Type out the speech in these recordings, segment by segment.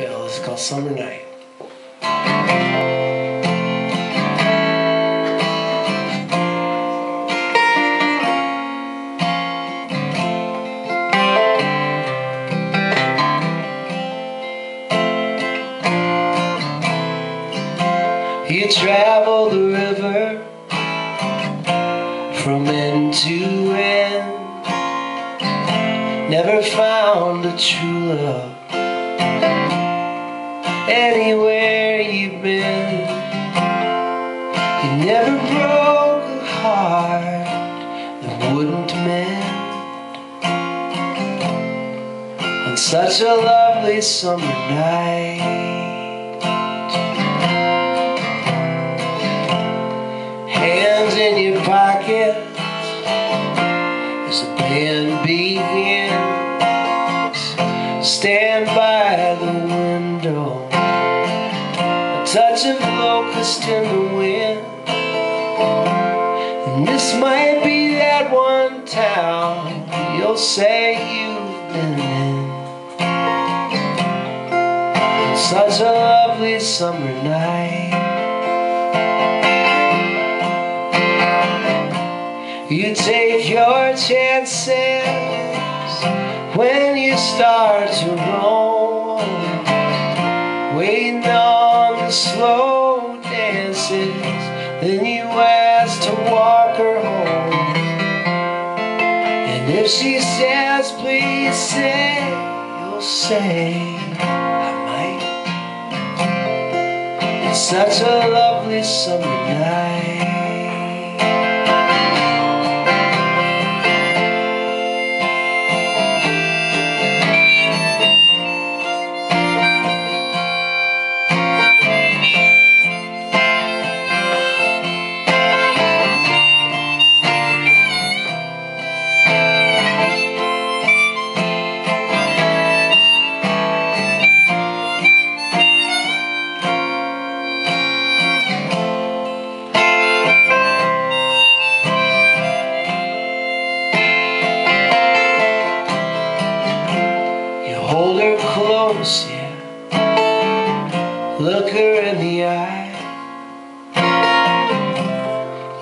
Bill. It's called Summer Night. You travel the river from end to end. Never found a true love anywhere you've been. You never broke a heart that wouldn't mend on such a lovely summer night. Hands in your pocket as the band begins. Stand by the window, touch of locust in the wind. And this might be that one town you'll say you've been in. Such a lovely summer night. You take your chances when you start to roll, waiting on slow dances. Then you ask to walk her home, and if she says, "Please say you'll say, "I might." It's such a lovely summer night. Hold her close, yeah. Look her in the eye.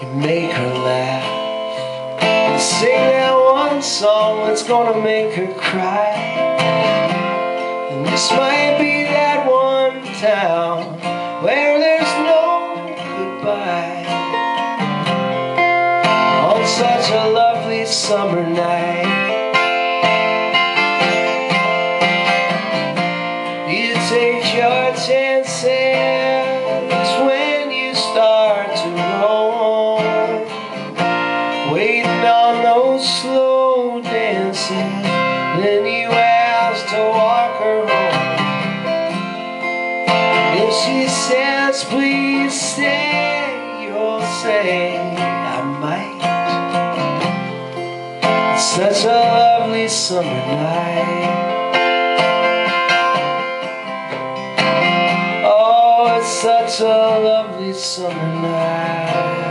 You make her laugh. Sing that one song that's gonna make her cry. And this might be that one town where there's no goodbye. On such a lovely summer night. Then you ask to walk her home. If she says, "Please stay," you'll say, "I might." It's such a lovely summer night. Oh, it's such a lovely summer night.